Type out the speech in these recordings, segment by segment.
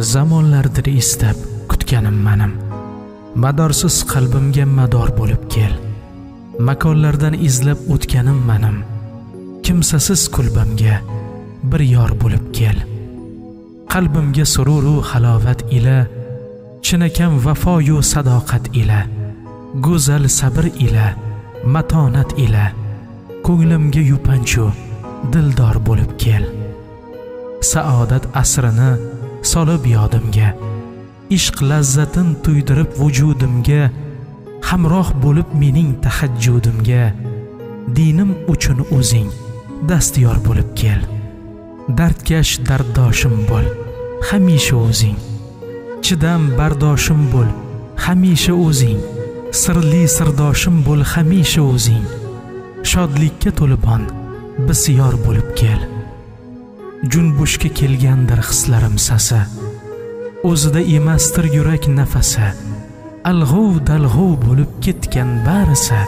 zamonlardir istab kutganim manim. Madorsiz qalbimga mador bo'lib kel. Makonlardan izlab o'tganim manim. Kimsasiz kulbamga bir yor bo'lib kel. Qalbimga sururu halovat ila chinakam vafoyu sadoqat ila go'zal sabr ila matonat ila ko'nglimga yupanchu dildor bo'lib kel. Saodat asrini solib yodimga. Ishq lazzatin tuydirib vujudimga hamroh bo'lib mening tahajjudimga. Dinim uchun o'zing dastyor bo'lib kel. Dardkash darddoshim bo'l hamisha o'zing. Chidam bardoshim bo'l hamisha o'zing. Sirli sirdoshim bo'l hamisha o'zing. Shodlikka to'libon bisyor bo'lib kel. Junbushga kelgandir hislarim sasi o'zida emasdir yurak nafasi alg'ov dalg'ov bo'lib ketgan barisi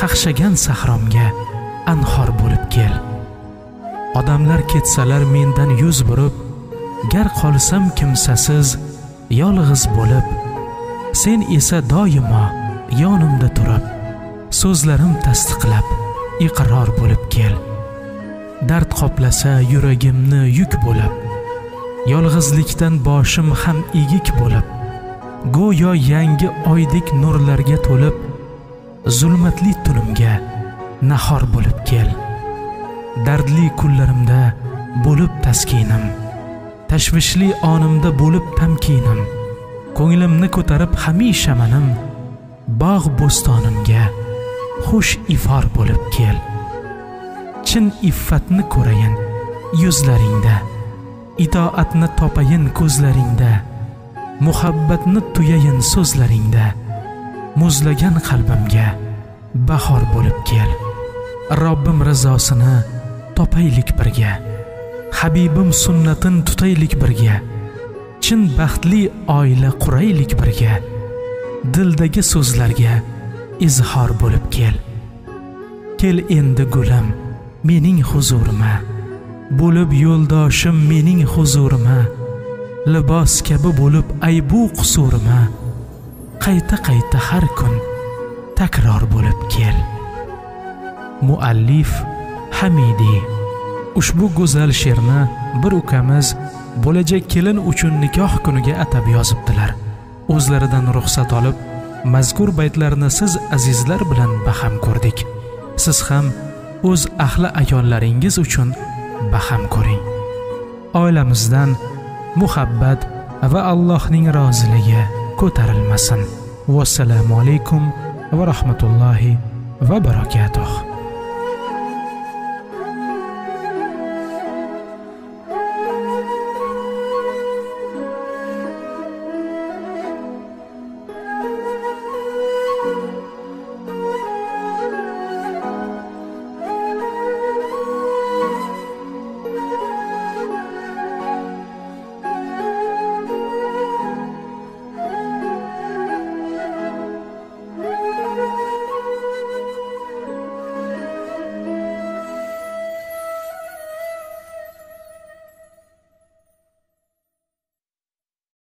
qaqshagan sahromga anhor bo'lib kel. Odamlar ketsalar mendan yuz burib gar qolsam kimsasiz yolg'iz bo'lib. Sen esa doimo yonimda turib so'zlarim tasdiqlab iqror bo'lib kel. Dard qoplasa yuragimni yuk bo'lib yolg'izlikdan boshim ham egik bo'lib go'yo yangi oydek nurlarga to'lib zulmatli tunimga nahor bo'lib kel. Dardli kunlarimda bo'lib taskinim tashvishli onimda bo'lib tamkinim ko'nglimni ko'tarib hamisha manim bog' bo'stonimga xush ifor bo'lib kel. Chin iffatni ko'rayin yuzlaringda itoatni topayin ko'zlaringda muhabbatni tuyayin so'zlaringda muzlagan qalbimga bahor bo'lib kel. Robbim rizosini topaylik birga habibim sunnatin tutaylik birga chin baxtli oila quraylik birga dildagi so'zlarga izhor bo'lib kel. Kel endi gulim mening huzurima. Bo'lib yo'ldoshim mening huzurima. Libos kabi bo'lib aybu qusurima qayta qayta har kun takror bo'lib kel. Muallif hamidiy ushbu go'zal she'rni bir ukamiz bo'lajak kelin uchun nikoh kuniga atab yozibdilar. O'zlaridan ruxsat olib mazkur baytlarni siz azizlar bilan baham ko'rdik. Siz ham o'z ahli ayollaringiz uchun baham ko'ring. Oilamizdan muhabbat va allohning roziligi ko'tarilmasin. Vassalomu alaykum va rahmatullohi va barakatuh.